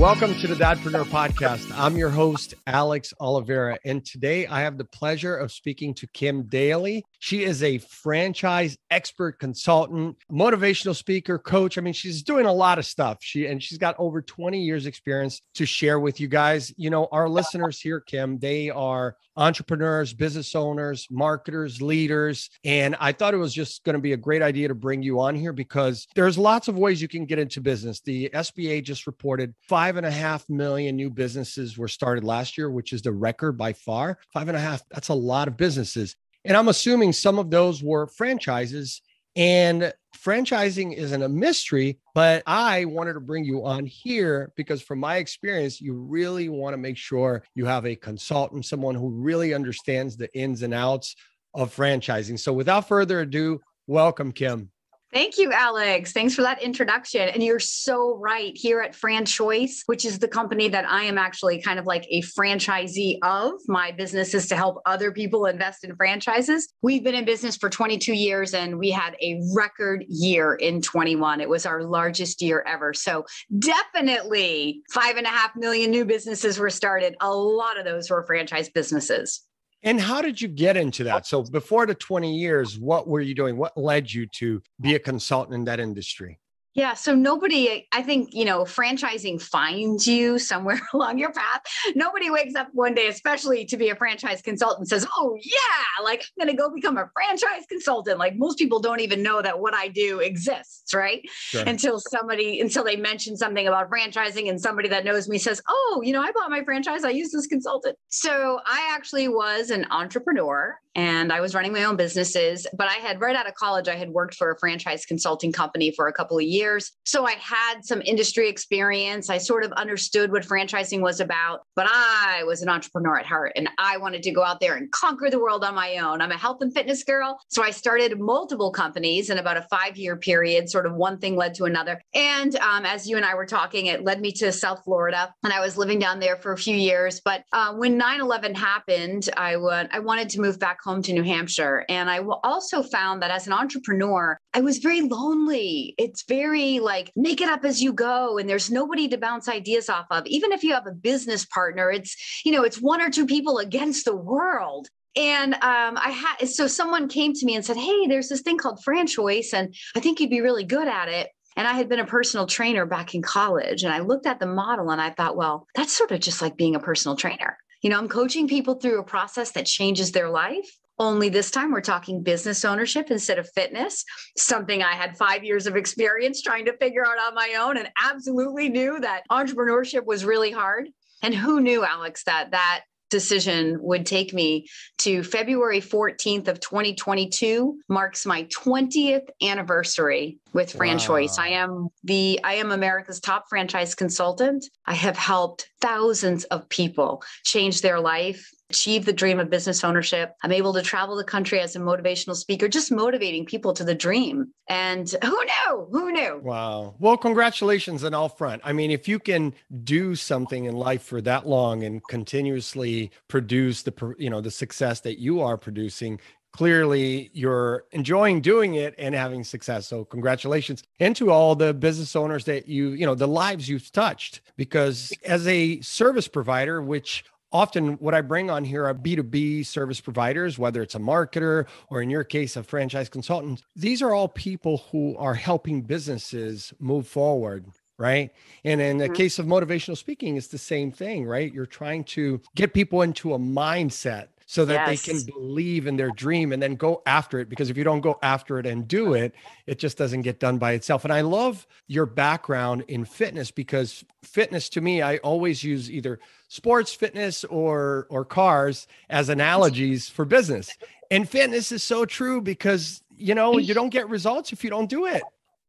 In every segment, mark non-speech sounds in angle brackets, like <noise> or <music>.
Welcome to the Dadpreneur Podcast. I'm your host, Alex Oliveira, and today I have the pleasure of speaking to Kim Daly. She is a franchise expert consultant, motivational speaker, coach. I mean, she's doing a lot of stuff. She and she's got over 20 years experience to share with you guys. You know, our listeners here, Kim, they are entrepreneurs, business owners, marketers, leaders, and I thought it was just going to be a great idea to bring you on here because there's lots of ways you can get into business. The SBA just reported five and a half million new businesses were started last year, which is the record by far. Five and a half, that's a lot of businesses. And I'm assuming some of those were franchises. And franchising isn't a mystery, but I wanted to bring you on here because, from my experience, you really want to make sure you have a consultant, someone who really understands the ins and outs of franchising. So, without further ado, welcome, Kim. Thank you, Alex. Thanks for that introduction. And you're so right. Here at FranChoice, which is the company that I am actually kind of like a franchisee of, my business is to help other people invest in franchises. We've been in business for 22 years and we had a record year in 21. It was our largest year ever. So, definitely five and a half million new businesses were started. A lot of those were franchise businesses. And how did you get into that? So before the 20 years, what were you doing? What led you to be a consultant in that industry? Yeah. So nobody, I think, you know, franchising finds you somewhere <laughs> along your path. Nobody wakes up one day, especially to be a franchise consultant, says, Oh, yeah, like I'm going to go become a franchise consultant. Like most people don't even know that what I do exists, right? Sure. Until somebody, until they mention something about franchising and somebody that knows me says, Oh, you know, I bought my franchise. I use this consultant. So I actually was an entrepreneur and I was running my own businesses. But I had right out of college, I had worked for a franchise consulting company for a couple of years. So I had some industry experience. I sort of understood what franchising was about, but I was an entrepreneur at heart and I wanted to go out there and conquer the world on my own. I'm a health and fitness girl. So I started multiple companies in about a five year period, sort of one thing led to another. And um, as you and I were talking, it led me to South Florida and I was living down there for a few years. But uh, when 9 11 happened, I, I wanted to move back home to New Hampshire. And I also found that as an entrepreneur, I was very lonely. It's very like make it up as you go. And there's nobody to bounce ideas off of. Even if you have a business partner, it's, you know, it's one or two people against the world. And um, I had so someone came to me and said, Hey, there's this thing called franchise, and I think you'd be really good at it. And I had been a personal trainer back in college. And I looked at the model and I thought, well, that's sort of just like being a personal trainer. You know, I'm coaching people through a process that changes their life. Only this time we're talking business ownership instead of fitness, something I had five years of experience trying to figure out on my own and absolutely knew that entrepreneurship was really hard. And who knew, Alex, that that decision would take me to February 14th of 2022 marks my 20th anniversary with FranChoice. Wow. I am the I am America's top franchise consultant. I have helped thousands of people change their life achieve the dream of business ownership. I'm able to travel the country as a motivational speaker, just motivating people to the dream. And who knew? Who knew? Wow. Well, congratulations on all front. I mean, if you can do something in life for that long and continuously produce the you know the success that you are producing, clearly you're enjoying doing it and having success so congratulations and to all the business owners that you you know the lives you've touched because as a service provider which often what I bring on here are B2B service providers, whether it's a marketer or in your case, a franchise consultant. These are all people who are helping businesses move forward. Right. And in the mm-hmm. case of motivational speaking, it's the same thing, right? You're trying to get people into a mindset so that yes. they can believe in their dream and then go after it. Because if you don't go after it and do it, it just doesn't get done by itself. And I love your background in fitness because fitness to me, I always use either sports fitness or or cars as analogies for business. And fitness is so true because you know you don't get results if you don't do it.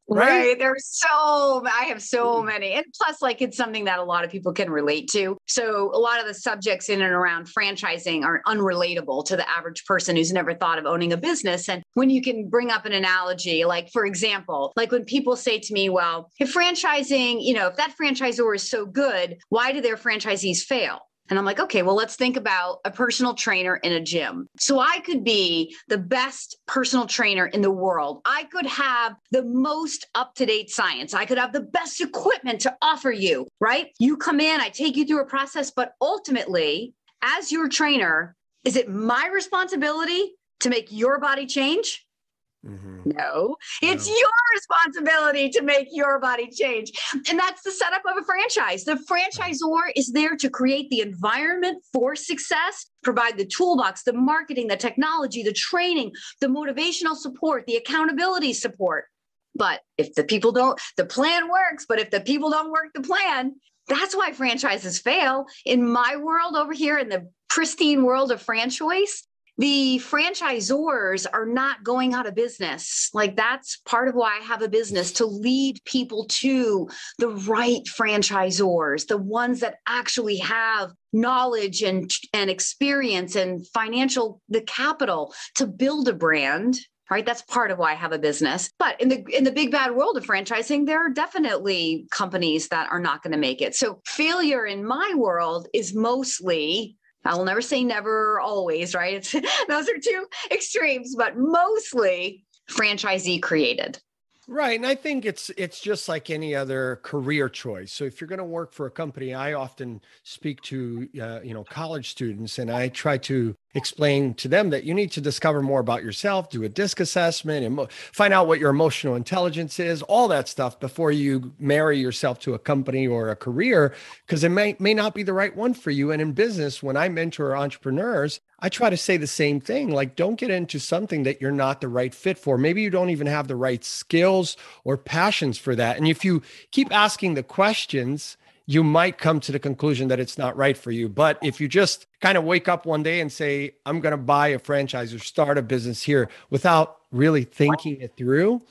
Right? right. There's so I have so mm-hmm. many. And plus, like it's something that a lot of people can relate to. So a lot of the subjects in and around franchising are unrelatable to the average person who's never thought of owning a business. And when you can bring up an analogy, like for example, like when people say to me, well, if franchising, you know, if that franchisor is so good, why do their franchisees fail? And I'm like, okay, well, let's think about a personal trainer in a gym. So I could be the best personal trainer in the world. I could have the most up to date science. I could have the best equipment to offer you, right? You come in, I take you through a process, but ultimately, as your trainer, is it my responsibility to make your body change? Mm-hmm. No, it's no. your responsibility to make your body change. And that's the setup of a franchise. The franchisor is there to create the environment for success, provide the toolbox, the marketing, the technology, the training, the motivational support, the accountability support. But if the people don't, the plan works, but if the people don't work the plan, that's why franchises fail. In my world over here, in the pristine world of franchise, the franchisors are not going out of business. Like that's part of why I have a business to lead people to the right franchisors, the ones that actually have knowledge and, and experience and financial, the capital to build a brand right? That's part of why i have a business. But in the in the big bad world of franchising there are definitely companies that are not going to make it. So failure in my world is mostly I will never say never always, right? It's, <laughs> those are two extremes, but mostly franchisee created. Right, and I think it's it's just like any other career choice. So if you're going to work for a company, I often speak to uh, you know college students, and I try to explain to them that you need to discover more about yourself, do a disc assessment, and find out what your emotional intelligence is, all that stuff before you marry yourself to a company or a career, because it may, may not be the right one for you. And in business, when I mentor entrepreneurs, I try to say the same thing like, don't get into something that you're not the right fit for. Maybe you don't even have the right skills or passions for that. And if you keep asking the questions, you might come to the conclusion that it's not right for you. But if you just kind of wake up one day and say, I'm going to buy a franchise or start a business here without really thinking it through,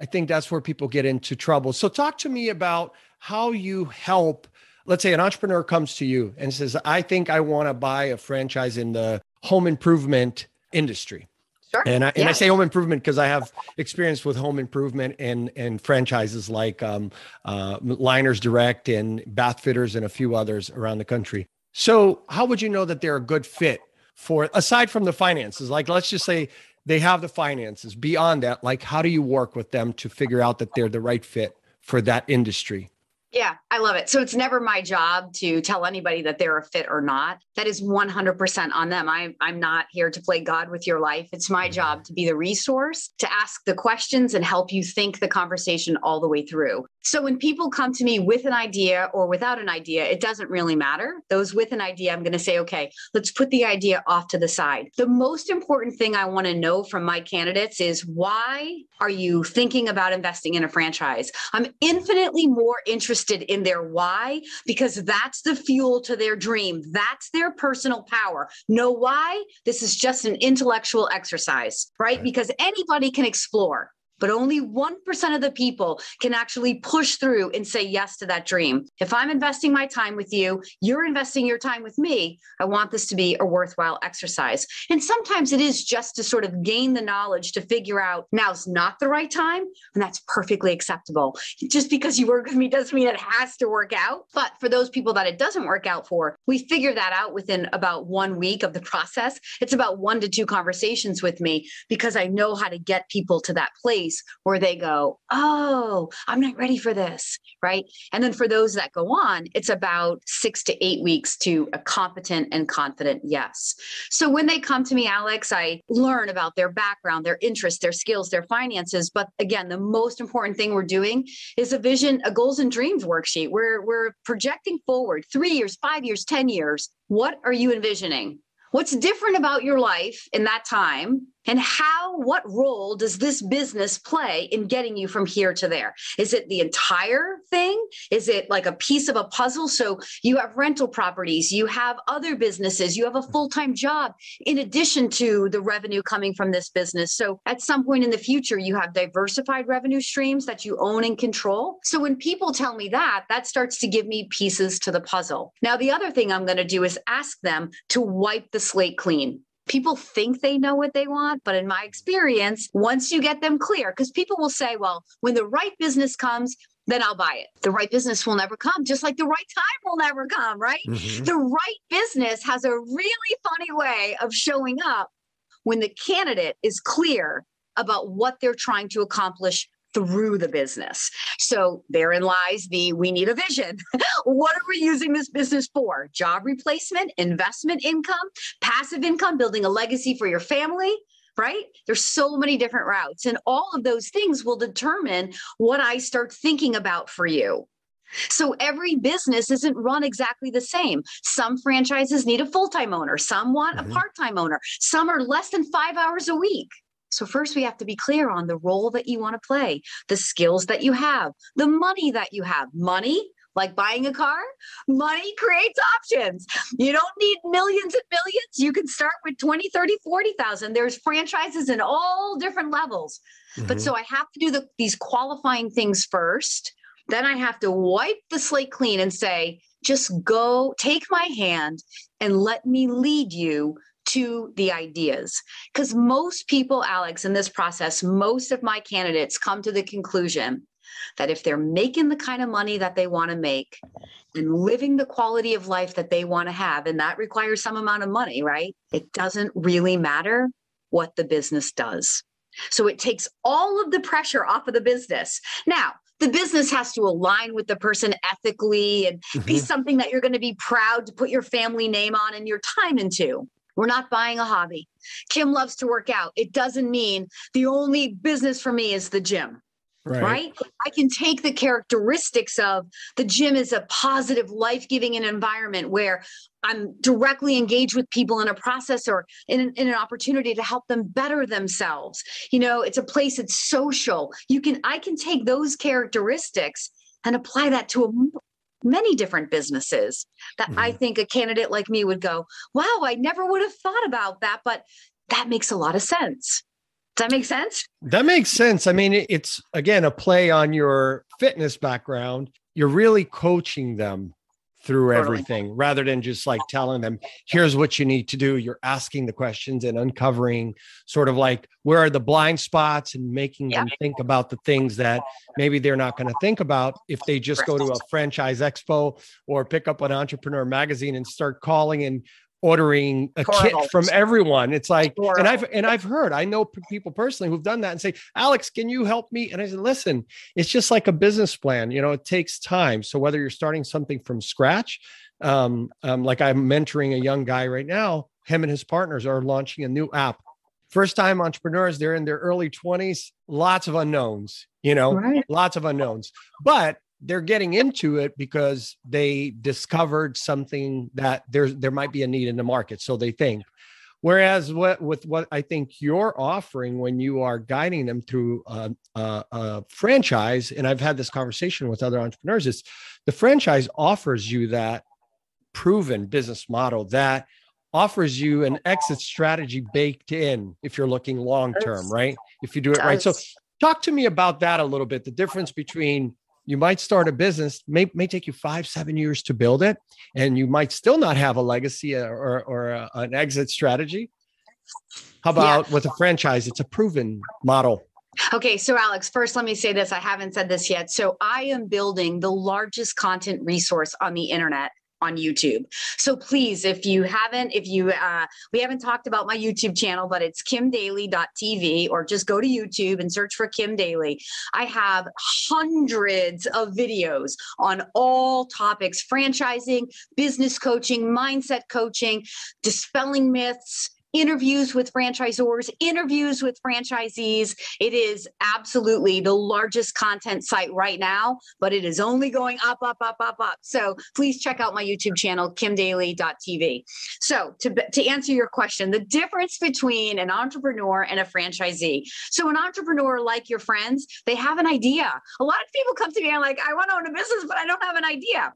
I think that's where people get into trouble. So, talk to me about how you help. Let's say an entrepreneur comes to you and says, I think I want to buy a franchise in the home improvement industry. Sure. And I, and yeah. I say home improvement because I have experience with home improvement and and franchises like um, uh, Liners Direct and Bath Fitters and a few others around the country. So how would you know that they're a good fit for aside from the finances? Like let's just say they have the finances. Beyond that, like how do you work with them to figure out that they're the right fit for that industry? Yeah, I love it. So it's never my job to tell anybody that they're a fit or not. That is 100% on them. I, I'm not here to play God with your life. It's my mm-hmm. job to be the resource, to ask the questions and help you think the conversation all the way through. So when people come to me with an idea or without an idea, it doesn't really matter. Those with an idea, I'm going to say, okay, let's put the idea off to the side. The most important thing I want to know from my candidates is why are you thinking about investing in a franchise? I'm infinitely more interested in their why because that's the fuel to their dream. That's their personal power. Know why? This is just an intellectual exercise, right? right. Because anybody can explore but only 1% of the people can actually push through and say yes to that dream. If I'm investing my time with you, you're investing your time with me. I want this to be a worthwhile exercise. And sometimes it is just to sort of gain the knowledge to figure out now's not the right time, and that's perfectly acceptable. Just because you work with me doesn't mean it has to work out. But for those people that it doesn't work out for, we figure that out within about one week of the process. It's about one to two conversations with me because I know how to get people to that place place where they go, Oh, I'm not ready for this. Right. And then for those that go on, it's about six to eight weeks to a competent and confident yes. So when they come to me, Alex, I learn about their background, their interests, their skills, their finances. But again, the most important thing we're doing is a vision, a goals and dreams worksheet. We're, we're projecting forward three years, five years, 10 years. What are you envisioning? What's different about your life in that time and how, what role does this business play in getting you from here to there? Is it the entire thing? Is it like a piece of a puzzle? So you have rental properties, you have other businesses, you have a full time job in addition to the revenue coming from this business. So at some point in the future, you have diversified revenue streams that you own and control. So when people tell me that, that starts to give me pieces to the puzzle. Now, the other thing I'm going to do is ask them to wipe the slate clean people think they know what they want. But in my experience, once you get them clear, because people will say, well, when the right business comes, then I'll buy it. The right business will never come, just like the right time will never come, right? Mm-hmm. The right business has a really funny way of showing up when the candidate is clear about what they're trying to accomplish through the business. So therein lies the we need a vision. <laughs> what are we using this business for? Job replacement, investment income, passive income, building a legacy for your family, right? There's so many different routes and all of those things will determine what I start thinking about for you. So every business isn't run exactly the same. Some franchises need a full-time owner, some want mm-hmm. a part-time owner, some are less than 5 hours a week. So, first, we have to be clear on the role that you want to play, the skills that you have, the money that you have. Money, like buying a car, money creates options. You don't need millions and millions. You can start with 20, 30, 40,000. There's franchises in all different levels. Mm-hmm. But so I have to do the, these qualifying things first. Then I have to wipe the slate clean and say, just go take my hand and let me lead you to the ideas. Because most people, Alex, in this process, most of my candidates come to the conclusion that if they're making the kind of money that they want to make and living the quality of life that they want to have, and that requires some amount of money, right? It doesn't really matter what the business does. So it takes all of the pressure off of the business. Now, the business has to align with the person ethically and mm-hmm. be something that you're going to be proud to put your family name on and your time into. We're not buying a hobby. Kim loves to work out. It doesn't mean the only business for me is the gym. Right. right. I can take the characteristics of the gym is a positive, life giving environment where I'm directly engaged with people in a process or in an, in an opportunity to help them better themselves. You know, it's a place that's social. You can, I can take those characteristics and apply that to a many different businesses that mm-hmm. I think a candidate like me would go, wow, I never would have thought about that, but that makes a lot of sense. Does that make sense? That makes sense. I mean, it's again a play on your fitness background. You're really coaching them through totally. everything rather than just like telling them here's what you need to do you're asking the questions and uncovering sort of like where are the blind spots and making yeah. them think about the things that maybe they're not going to think about if they just go to a franchise expo or pick up an entrepreneur magazine and start calling and ordering a kit from everyone. It's like, and I've and I've heard, I know people personally who've done that and say, Alex, can you help me? And I said, listen, it's just like a business plan. You know, it takes time. So whether you're starting something from scratch, um, um, like I'm mentoring a young guy right now, him and his partners are launching a new app. First time entrepreneurs, they're in their early 20s, lots of unknowns, you know, right. lots of unknowns. But they're getting into it because they discovered something that there's there might be a need in the market so they think. Whereas what with what i think you're offering when you are guiding them through a, a, a, franchise and i've had this conversation with other entrepreneurs is the franchise offers you that proven business model that offers you an exit strategy baked in if you're looking long term right? If you do it right. So talk to me about that a little bit the difference between you might start a business may, may take you five seven years to build it and you might still not have a legacy uh, or, or a, an exit strategy how about yeah. with a franchise it's a proven model Okay, so Alex, first let me say this. I haven't said this yet. So I am building the largest content resource on the internet on YouTube. So please, if you haven't, if you, uh, we haven't talked about my YouTube channel, but it's kimdaly.tv or just go to YouTube and search for Kim Daly. I have hundreds of videos on all topics franchising, business coaching, mindset coaching, dispelling myths, interviews with franchisors, interviews with franchisees. It is absolutely the largest content site right now, but it is only going up, up, up, up, up. So please check out my YouTube channel, kimdaly.tv. So to, to answer your question, the difference between an entrepreneur and a franchisee. So an entrepreneur, like your friends, they have an idea. A lot of people come to me and like, I want to own a business, but I don't have an idea.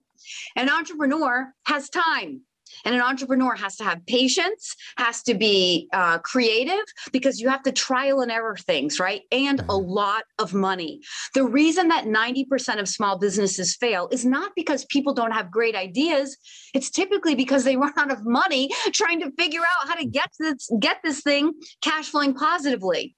An entrepreneur has time. And an entrepreneur has to have patience, has to be uh, creative because you have to trial and error things, right? And a mm-hmm. lot of money. The reason that 90% of small businesses fail is not because people don't have great ideas. It's typically because they <laughs> run out of money trying to figure out how to get this, get this thing cash flowing positively.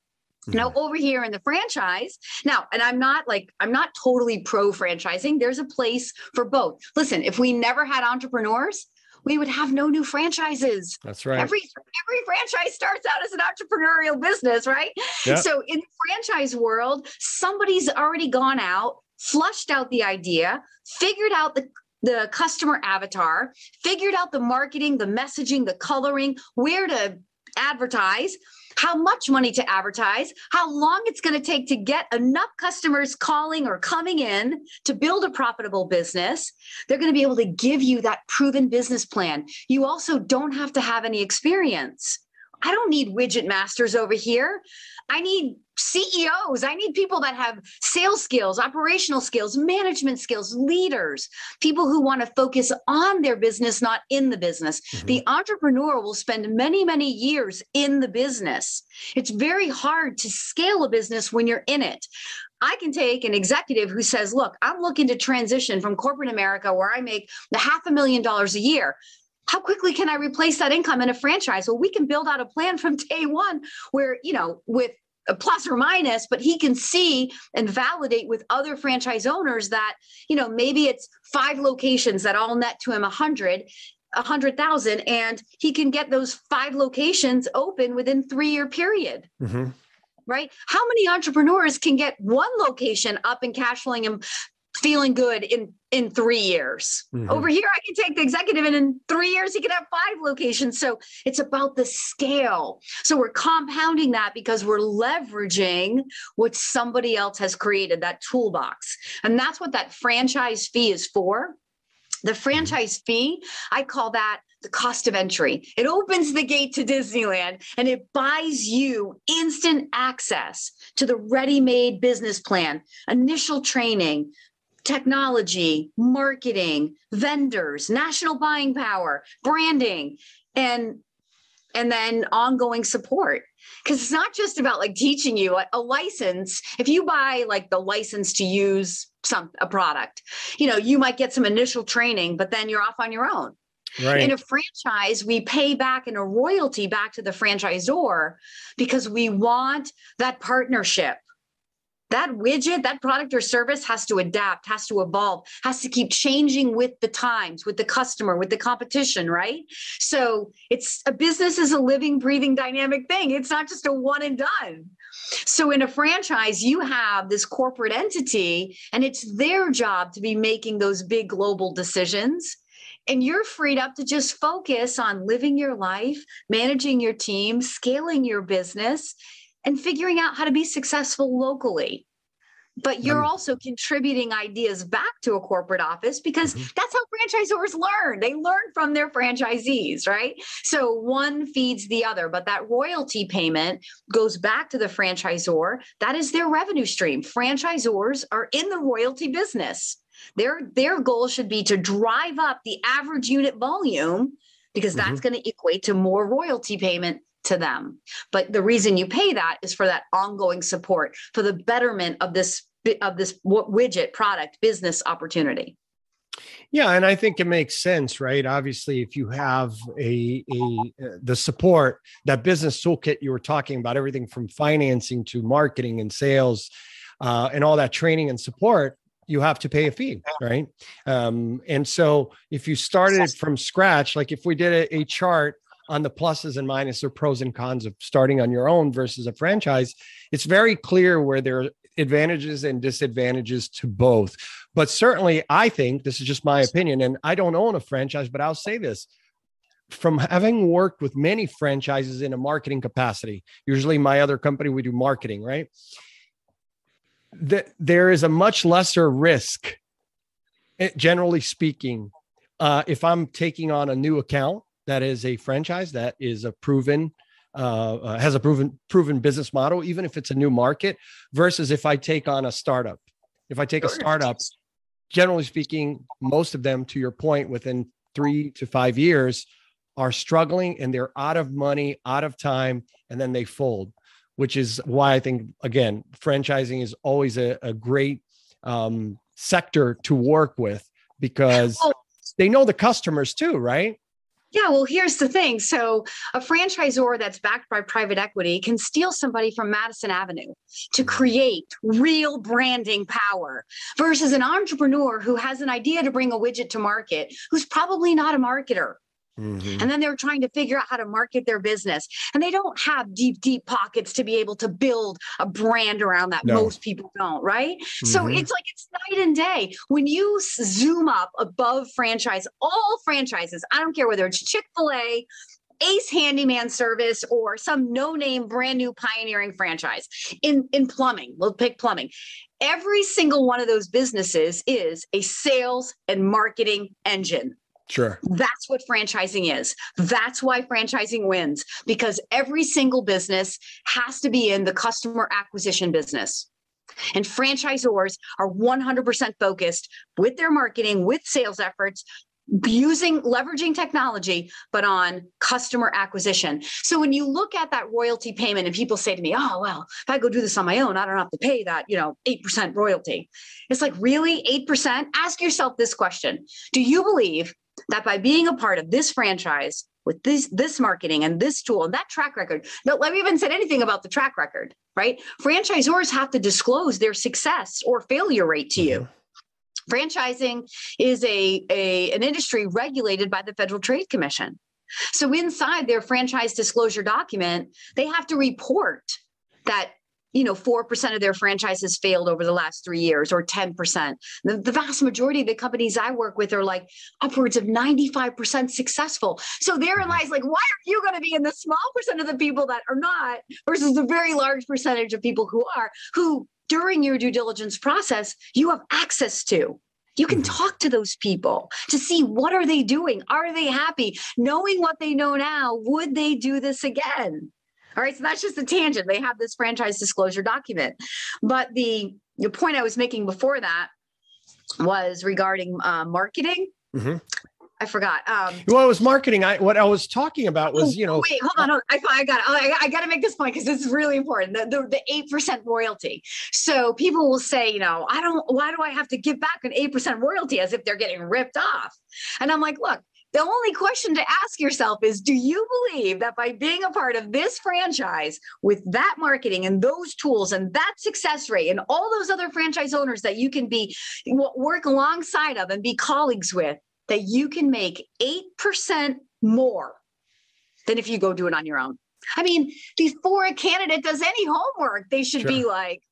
Now, over here in the franchise, now, and I'm not like, I'm not totally pro franchising. There's a place for both. Listen, if we never had entrepreneurs, we would have no new franchises. That's right. Every every franchise starts out as an entrepreneurial business, right? Yeah. So in the franchise world, somebody's already gone out, flushed out the idea, figured out the the customer avatar, figured out the marketing, the messaging, the coloring, where to advertise, how much money to advertise, how long it's going to take to get enough customers calling or coming in to build a profitable business. They're going to be able to give you that proven business plan. You also don't have to have any experience. I don't need widget masters over here. I need CEOs. I need people that have sales skills, operational skills, management skills, leaders, people who want to focus on their business, not in the business. Mm-hmm. The entrepreneur will spend many, many years in the business. It's very hard to scale a business when you're in it. I can take an executive who says, Look, I'm looking to transition from corporate America where I make the half a million dollars a year how quickly can I replace that income in a franchise? Well, we can build out a plan from day one where, you know, with a plus or minus, but he can see and validate with other franchise owners that, you know, maybe it's five locations that all net to him a hundred, a hundred thousand, and he can get those five locations open within three year period. Mm-hmm right? How many entrepreneurs can get one location up and cash flowing and feeling good in in three years. Mm-hmm. Over here, I can take the executive, and in three years, he can have five locations. So it's about the scale. So we're compounding that because we're leveraging what somebody else has created, that toolbox. And that's what that franchise fee is for. The franchise fee, I call that the cost of entry. It opens the gate to Disneyland and it buys you instant access to the ready made business plan, initial training, technology, marketing, vendors, national buying power, branding, and and then ongoing support. Because it's not just about like teaching you a, a, license. If you buy like the license to use some a product you know you might get some initial training but then you're off on your own. Right. In a franchise, we pay back in a royalty back to the franchisor because we want that partnership that widget, that product or service has to adapt, has to evolve, has to keep changing with the times, with the customer, with the competition, right? So it's a business is a living, breathing, dynamic thing. It's not just a one and done. So in a franchise, you have this corporate entity, and it's their job to be making those big global decisions. And you're freed up to just focus on living your life, managing your team, scaling your business, and figuring out how to be successful locally but you're also contributing ideas back to a corporate office because mm-hmm. that's how franchisors learn. They learn from their franchisees, right? So one feeds the other, but that royalty payment goes back to the franchisor. That is their revenue stream. Franchisors are in the royalty business. Their their goal should be to drive up the average unit volume because that's mm-hmm. going to equate to more royalty payment to them. But the reason you pay that is for that ongoing support, for the betterment of this of this widget product business opportunity. Yeah, and I think it makes sense, right? Obviously, if you have a, a uh, the support, that business toolkit you were talking about, everything from financing to marketing and sales, uh, and all that training and support, you have to pay a fee, right? Um, and so, if you started from scratch, like if we did a, a chart on the pluses and minuses or pros and cons of starting on your own versus a franchise, it's very clear where there are advantages and disadvantages to both. But certainly, I think this is just my opinion, and I don't own a franchise, but I'll say this from having worked with many franchises in a marketing capacity, usually my other company, we do marketing, right? That there is a much lesser risk, eh, generally speaking, uh, if I'm taking on a new account that is a franchise that is a proven uh, uh, has a proven proven business model, even if it's a new market, versus if I take on a startup. If I take a startup, generally speaking, most of them, to your point, within three to five years, are struggling and they're out of money, out of time, and then they fold. Which is why I think again, franchising is always a, a great um, sector to work with because <laughs> they know the customers too, right? Yeah, well, here's the thing. So, a franchisor that's backed by private equity can steal somebody from Madison Avenue to Mm-hmm. create real branding power versus an entrepreneur who has an idea to bring a widget to market who's probably not a marketer. Mhm. And then they're trying to figure out how to market their business. And they don't have deep, deep pockets to be able to build a brand around that. No. Most people don't, right? So Mhm. it's like it's night and day. When you zoom up above franchise, all franchises, I don't care whether it's Chick fil A, Ace Handyman Service, or some no name brand new pioneering franchise in, in plumbing, we'll pick plumbing. Every single one of those businesses is a sales and marketing engine. Sure. That's what franchising is. That's why franchising wins because every single business has to be in the customer acquisition business. And franchisors are 100% focused with their marketing, with sales efforts, using leveraging technology, but on customer acquisition. So when you look at that royalty payment and people say to me, oh, well, if I go do this on my own, I don't have to pay that, you know, 8% royalty. It's like, really? 8%? Ask yourself this question Do you believe that by being a part of this franchise with this this marketing and this tool and that track record no let me even said anything about the track record right? Franchisors have to disclose their success or failure rate to you. Mm-hmm. Franchising is a, a an industry regulated by the federal trade commission. So inside their franchise disclosure document they have to report that you know 4% of their franchises failed over the last three years or 10% the, the vast majority of the companies i work with are like upwards of 95% successful. So therein lies like why are you going to be in the small percent of the people that are not versus the very large percentage of people who are who during your due diligence process you have access to? You can Mhm. talk to those people to see what are they doing? Are they happy? Knowing what they know now would they do this again all right so that's just a tangent they have this franchise disclosure document but the the point i was making before that was regarding uh, marketing Mhm. i forgot um Well, it was marketing. I what I was talking about was, Oh, you know, wait, hold on. hold on. I, I got. I, I got to make this point because this is really important. The, the, the 8% royalty. So people will say, you know, I don't, why do I have to give back an 8% royalty as if they're getting ripped off? And I'm like, look, the only question to ask yourself is do you believe that by being a part of this franchise with that marketing and those tools and that success rate and all those other franchise owners that you can be work alongside of and be colleagues with, that you can make 8% more than if you go do it on your own. I mean, before a candidate does any homework, they should be like,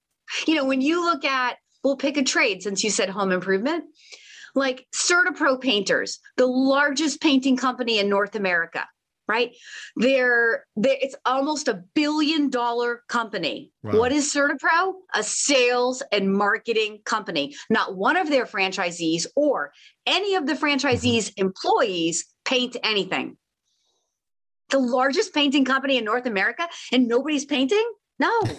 you know, when you look at, we'll pick a trade since you said home improvement, like CertaPro Painters, the largest painting company in North America, right? They're, they it's almost a billion dollar company. Wow. What is CertaPro? A sales and marketing company. Not one of their franchisees or any of the franchisees' mm-hmm. employees paint anything the largest painting company in North America and nobody's painting? No. <laughs>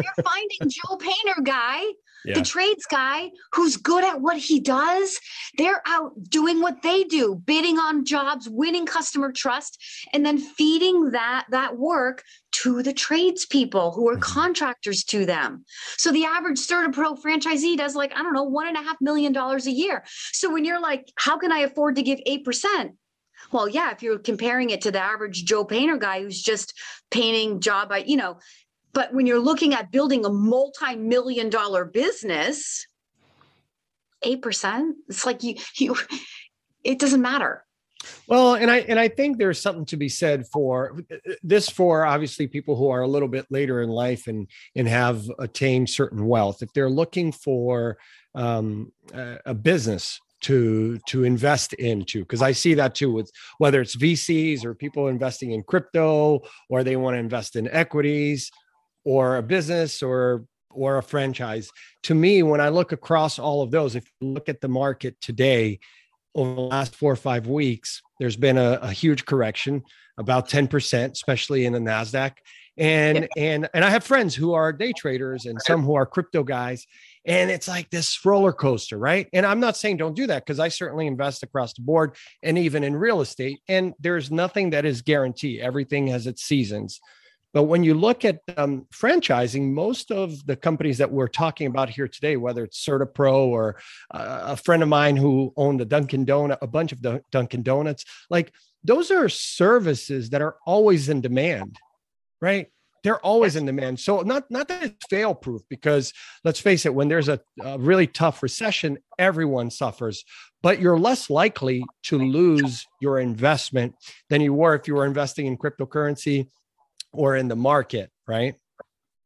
They're finding Joe Painter guy, Yeah. the trades guy who's good at what he does. They're out doing what they do, bidding on jobs, winning customer trust, and then feeding that that work to the tradespeople who are Mhm. contractors to them. So the average CertaPro franchisee does like, I don't know, one and a half million dollars a year. So when you're like, how can I afford to give 8%? Well, yeah, if you're comparing it to the average Joe Painter guy who's just painting job by, you know, but when you're looking at building a multi-million dollar business, 8%, it's like you you it doesn't matter. Well, and I and I think there's something to be said for this for obviously people who are a little bit later in life and and have attained certain wealth. If they're looking for um, a, a business to to invest into, because I see that too with whether it's VCs or people investing in crypto or they want to invest in equities or a business or or a franchise. To me, when I look across all of those, if you look at the market today, over the last four or five weeks, there's been a, a huge correction, about 10%, especially in the NASDAQ. And and and I have friends who are day traders and some who are crypto guys. And it's like this roller coaster, right? And I'm not saying don't do that because I certainly invest across the board and even in real estate. And there's nothing that is guaranteed. Everything has its seasons. But when you look at um, franchising, most of the companies that we're talking about here today, whether it's CertaPro or uh, a friend of mine who owned a Dunkin' Donut, a bunch of Dun- Dunkin' Donuts, like those are services that are always in demand, right? They're always in demand. So not not that it's fail proof because let's face it, when there's a, a really tough recession, everyone suffers. But you're less likely to lose your investment than you were if you were investing in cryptocurrency or in the market, right?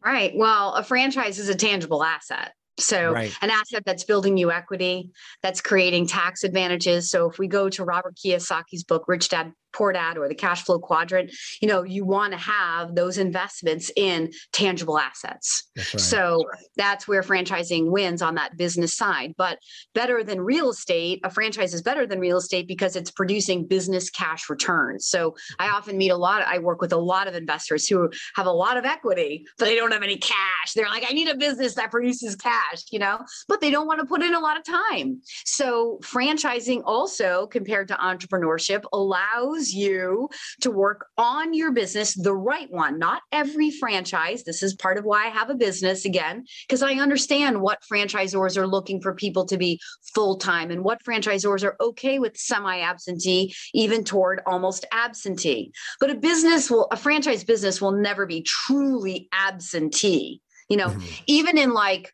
Right. Well, a franchise is a tangible asset. So, right. an asset that's building you equity, that's creating tax advantages. So, if we go to Robert Kiyosaki's book, Rich Dad Poor Dad or the cash flow quadrant, you know, you want to have those investments in tangible assets. That's right. So that's where franchising wins on that business side. But better than real estate, a franchise is better than real estate because it's producing business cash returns. So I mm-hmm. often meet a lot, I work with a lot of investors who have a lot of equity, but they don't have any cash. They're like, I need a business that produces cash, you know, but they don't want to put in a lot of time. So franchising also compared to entrepreneurship allows you to work on your business, the right one, not every franchise. This is part of why I have a business again, because I understand what franchisors are looking for people to be full time and what franchisors are okay with semi absentee, even toward almost absentee. But a business will, a franchise business will never be truly absentee. You know, mm-hmm. even in like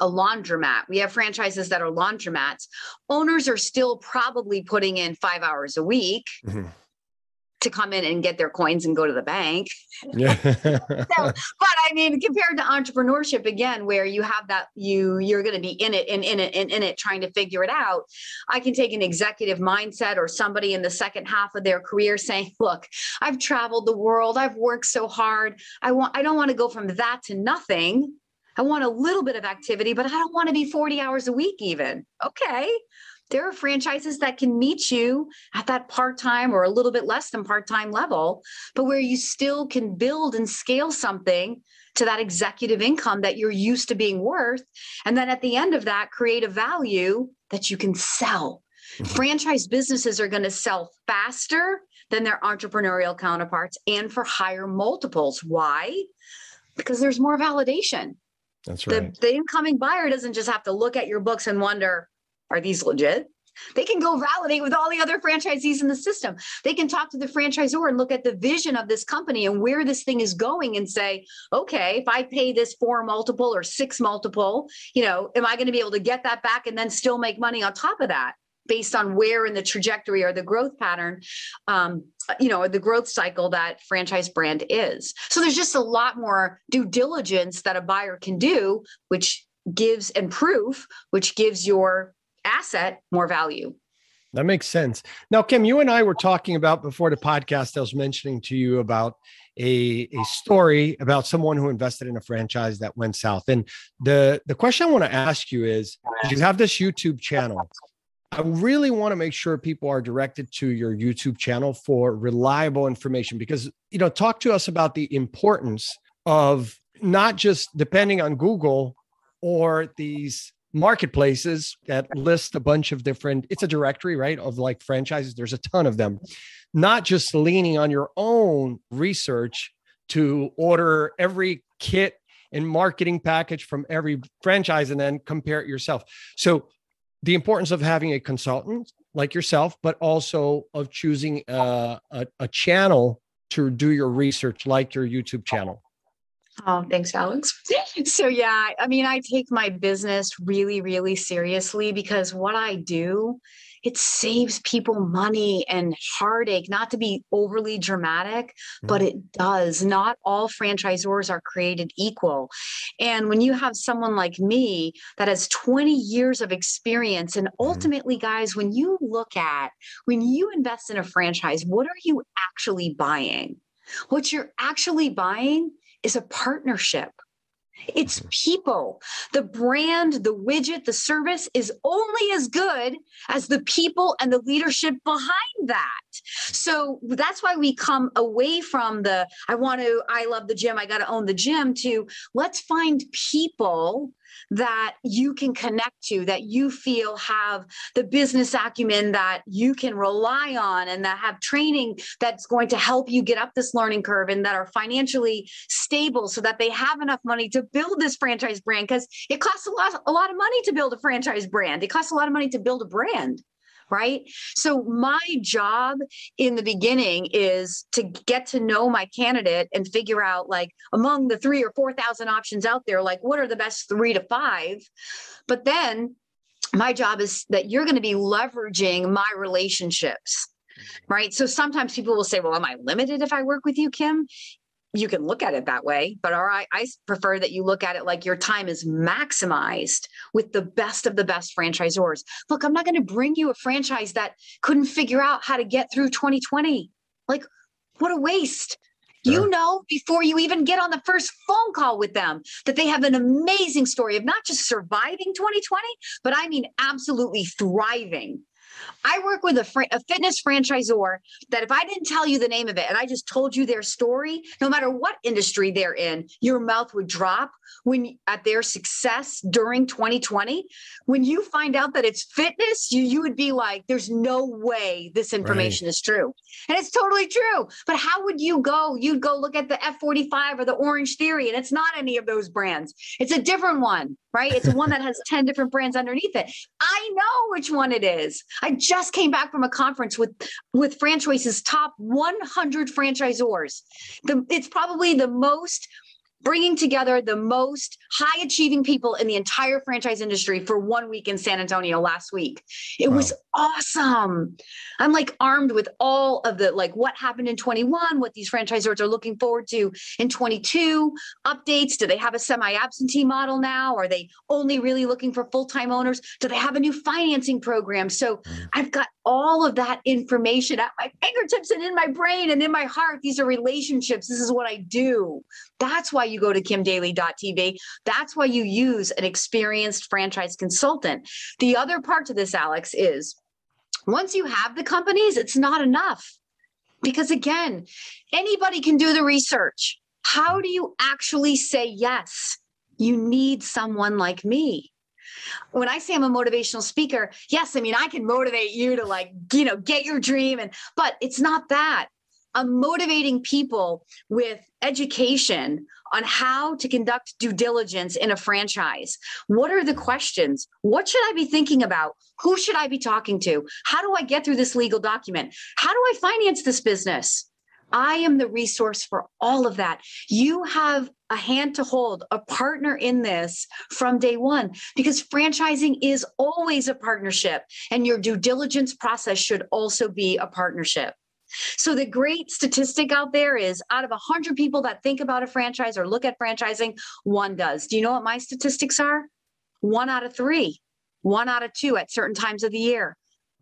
a laundromat. We have franchises that are laundromats. Owners are still probably putting in five hours a week. Mm-hmm. To come in and get their coins and go to the bank. Yeah. <laughs> so, but I mean, compared to entrepreneurship, again, where you have that, you you're going to be in it and in it and in it, trying to figure it out. I can take an executive mindset or somebody in the second half of their career saying, <laughs> "Look, I've traveled the world, I've worked so hard. I want, I don't want to go from that to nothing." I want a little bit of activity, but I don't want to be 40 hours a week, even. Okay. There are franchises that can meet you at that part time or a little bit less than part time level, but where you still can build and scale something to that executive income that you're used to being worth. And then at the end of that, create a value that you can sell. Mm-hmm. Franchise businesses are going to sell faster than their entrepreneurial counterparts and for higher multiples. Why? Because there's more validation. That's right. The, the incoming buyer doesn't just have to look at your books and wonder, are these legit? They can go validate with all the other franchisees in the system. They can talk to the franchisor and look at the vision of this company and where this thing is going and say, okay, if I pay this four multiple or six multiple, you know, am I going to be able to get that back and then still make money on top of that? Based on where in the trajectory or the growth pattern um, you know the growth cycle that franchise brand is. So there's just a lot more due diligence that a buyer can do which gives and proof which gives your asset more value. That makes sense. Now kim you and i were talking about before the podcast i was mentioning to you about a, a story about someone who invested in a franchise that went south. And the the question i want to ask you is you have this youtube channel I really want to make sure people are directed to your YouTube channel for reliable information because, you know, talk to us about the importance of not just depending on Google or these marketplaces that list a bunch of different, it's a directory, right, of like franchises. There's a ton of them, not just leaning on your own research to order every kit and marketing package from every franchise and then compare it yourself. So, the importance of having a consultant like yourself, but also of choosing a, a, a channel to do your research, like your YouTube channel. Oh, thanks, Alex. <laughs> So, yeah, I mean, I take my business really, really seriously because what I do it saves people money and heartache, not to be overly dramatic, mm-hmm. but it does. Not all franchisors are created equal. And when you have someone like me that has 20 years of experience, and mm-hmm. ultimately, mm-hmm. guys, when you look at when you invest in a franchise, what are you actually buying? What you're actually buying is a partnership it's people. The brand, the widget, the service is only as good as the people and the leadership behind that. So that's why we come away from the I want to, I love the gym, I got to own the gym to let's find people that you can connect to, that you feel have the business acumen that you can rely on and that have training that's going to help you get up this learning curve and that are financially stable so that they have enough money to build this franchise brand because it costs a lot, a lot of money to build a franchise brand. It costs a lot of money to build a brand right? So my job in the beginning is to get to know my candidate and figure out like among the 3 or 4,000 options out there like what are the best 3 to 5. But then my job is that you're going to be leveraging my relationships mm-hmm. right so sometimes people will say well am i limited if i work with you kim you can look at it that way, but all right, I prefer that you look at it like your time is maximized with the best of the best franchisors. Look, I'm not going to bring you a franchise that couldn't figure out how to get through 2020. Like, what a waste. Sure. You know, before you even get on the first phone call with them, that they have an amazing story of not just surviving 2020, but I mean, absolutely thriving I work with a, fr- a fitness franchisor that if I didn't tell you the name of it and I just told you their story, no matter what industry they're in, your mouth would drop when at their success during 2020. When you find out that it's fitness, you you would be like, "There's no way this information right. is true," and it's totally true. But how would you go? You'd go look at the F45 or the Orange Theory, and it's not any of those brands. It's a different one right? It's one that has 10 different brands underneath it. I know which one it is. I just came back from a conference with with Franchoice's top 100 franchisors. The, it's probably the most bringing together the most high achieving people in the entire franchise industry for one week in San Antonio last week. It wow. was awesome. I'm like armed with all of the like what happened in 21, what these franchisors are looking forward to in 22, updates. Do they have a semi absentee model now? Are they only really looking for full time owners? Do they have a new financing program? So mm. I've got all of that information at my fingertips and in my brain and in my heart. These are relationships. This is what I do. That's why you go to kimdaly.tv. That's why you use an experienced franchise consultant. The other part to this, Alex, is once you have the companies, it's not enough. Because again, anybody can do the research. How do you actually say yes? You need someone like me when I say I'm a motivational speaker, yes, I mean, I can motivate you to like, you know, get your dream. And, but it's not that. I'm motivating people with education on how to conduct due diligence in a franchise. What are the questions? What should I be thinking about? Who should I be talking to? How do I get through this legal document? How do I finance this business? I am the resource for all of that. You have a hand to hold, a partner in this from day one, because franchising is always a partnership, and your due diligence process should also be a partnership. So, the great statistic out there is out of 100 people that think about a franchise or look at franchising, one does. Do you know what my statistics are? One out of three, one out of two at certain times of the year.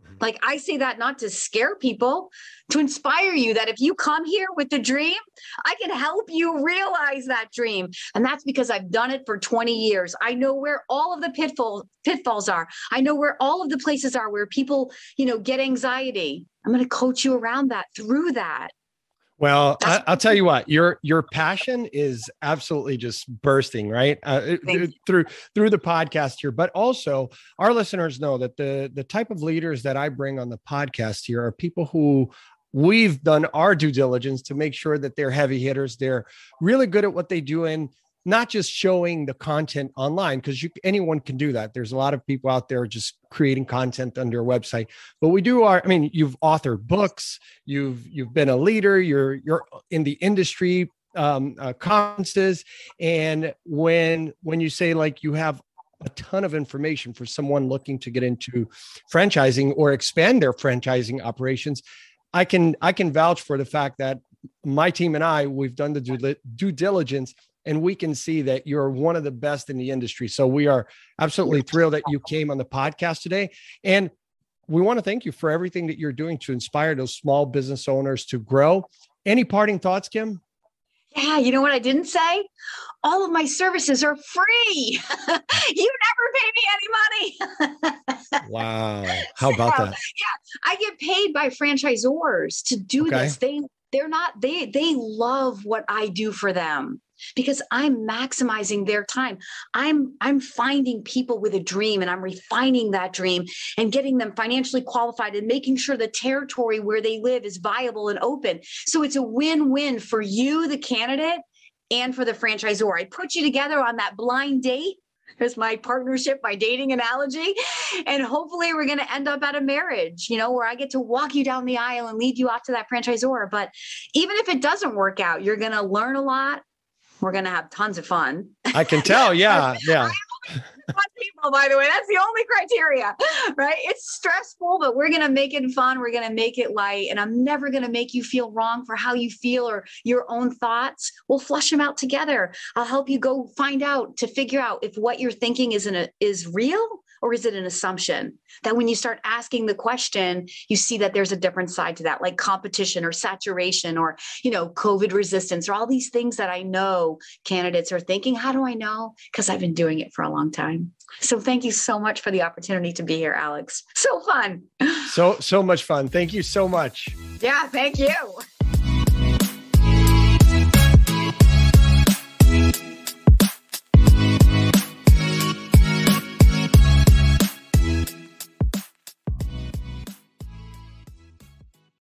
Mm-hmm. Like I say that not to scare people, to inspire you that if you come here with the dream, I can help you realize that dream. And that's because I've done it for 20 years. I know where all of the pitfall, pitfalls are. I know where all of the places are where people, you know, get anxiety. I'm going to coach you around that through that. Well, I, will tell you what your your passion is absolutely just bursting right uh, through through the podcast here, but also our listeners know that the the type of leaders that I bring on the podcast here are people who we've done our due diligence to make sure that they're heavy hitters. They're really good at what they do and not just showing the content online because you anyone can do that. There's a lot of people out there just creating content under a website, but we do our. I mean, you've authored books, you've you've been a leader, you're you're in the industry um, uh, conferences, and when when you say like you have a ton of information for someone looking to get into franchising or expand their franchising operations i can i can vouch for the fact that my team and i we've done the due, due diligence and we can see that you're one of the best in the industry. So we are absolutely thrilled that you came on the podcast today. And we want to thank you for everything that you're doing to inspire those small business owners to grow. Any parting thoughts, Kim? Yeah, you know what I didn't say? All of my services are free. <laughs> you never pay me any money. <laughs> wow. How about that? Yeah, I get paid by franchisors to do okay. this. They they're not they they love what I do for them because I'm maximizing their time. I'm I'm finding people with a dream and I'm refining that dream and getting them financially qualified and making sure the territory where they live is viable and open. So it's a win-win for you the candidate and for the franchisor. I put you together on that blind date as my partnership, my dating analogy. And hopefully we're going to end up at a marriage, you know, where I get to walk you down the aisle and lead you off to that franchisor. But even if it doesn't work out, you're going to learn a lot. We're going to have tons of fun. I can tell. <laughs> Yeah. Yeah people, by the way. That's the only criteria, right? It's stressful, but we're going to make it fun. We're going to make it light. And I'm never going to make you feel wrong for how you feel or your own thoughts. We'll flush them out together. I'll help you go find out to figure out if what you're thinking is, an, is real or is it an assumption? That when you start asking the question you see that there's a different side to that like competition or saturation or you know covid resistance or all these things that i know candidates are thinking how do i know? Because i've been doing it for a long time. So thank you so much for the opportunity to be here alex. So fun. So so much fun. Thank you so much. Yeah thank you